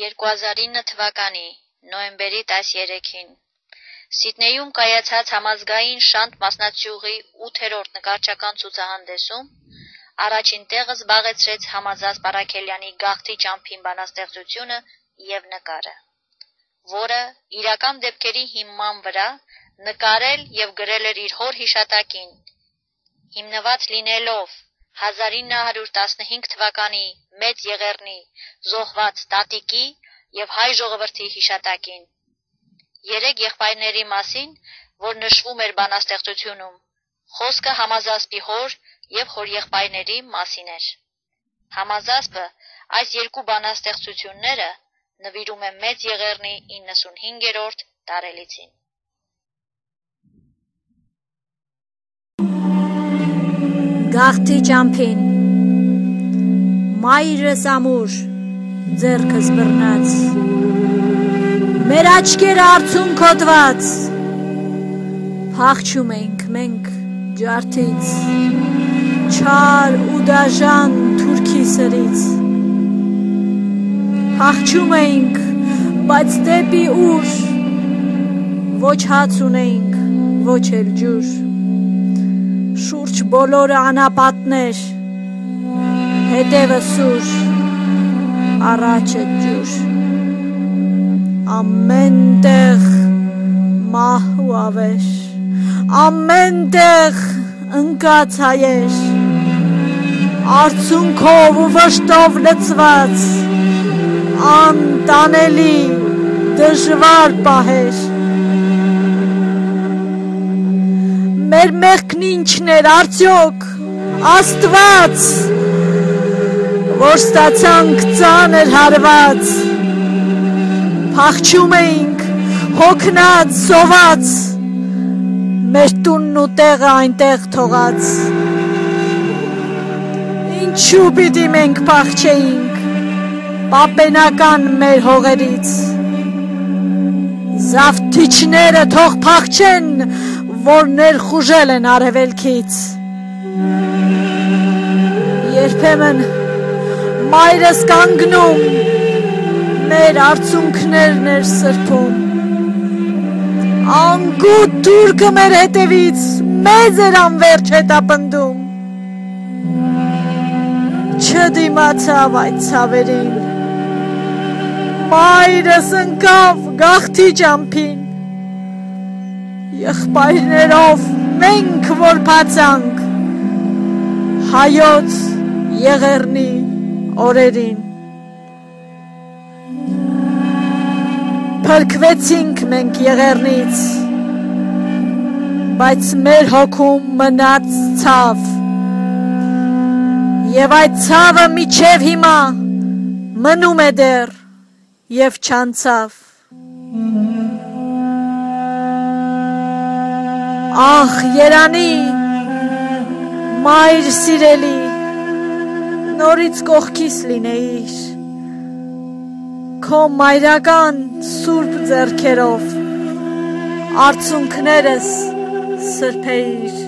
2009 թվականի նոյեմբերի 13-ին Սիդնեյում կայացած համազգային շանտ մասնաճյուղի 8-րդ նկարչական ցուցահանդեսում առաջին տեղը զբաղեցրեց Համազած Պարաքելյանի «Գաղթի ճամփին» բանաստեղծությունը եւ նկարը, որը իրական դեպքերի հիման վրա նկարել եւ գրել էր իր հոր հիշատակին, հիմնված լինելով 1915 թվականի Մեծ Եղեռնի զոհված տատիկի եւ հայ ժողովրդի հիշատակին։ Երեք եղբայրների մասին, որ նշվում էր բանաստեղծությունում, խոսքը Համազասպի հոր եւ հորեղբայրների մասին էր։ Համազասպը այս երկու բանաստեղծությունները նվիրում է Մեծ Եղեռնի 95-րդ տարելիցին։ Գաղթի ճամփին Մայրս ամուր ձերքս բռնած Մեր աչքերը արցունքոտված Փախչում ենք մենք ջարդից Չար ու դաժան թուրքի սրից Փախչում ենք, բայց դեպի ուր Ոչ հաց ունենք, ոչ էլ ջուր Շուրջ բոլորը անապատներ, հետևը սուր, առաջը ջուր։ Ամեն տեղ մահ ու ավեր, ամեն տեղ ընկած հայեր, արցունքով ու վշտով լծված, անտանելի դժվար պահեր Մեր մեղքն ինչն էր արդյոք Աստված որ ստացանք ծանր հարված Փախչում էինք հոգնած սոված Մեր տունն ու տեղը այնտեղ թողած Ինչու պիտի մենք փախչեինք Պապենական մեր հողերից Զավթիչները թող փախչեն որ ներխուժել են արևելքից։ Երբեմն մայրս կանգնում, մեր արցունքներն էր սրբում։ Անգուտ թուրքը մեր հետևից մեզ էր անverջ հետապնդում։ Չդիմացավ այդ ցավերին։ Մայրս ընկավ գախտի ճամփին եղբայրներով մենք որ բացանք հայոց եղերնի օրերին Փրկվեցինք մենք եղերնից բայց մեր հոգում մնաց ցավ Եվ այդ ցավը միջև հիմա մնում է դեռ եւ չանցավ Ախ, Երանի, մայր սիրելի, նորից կողքիս լինեիր, քո մայրական սուրբ ձեռքերով, արցունքներս սրբեիր,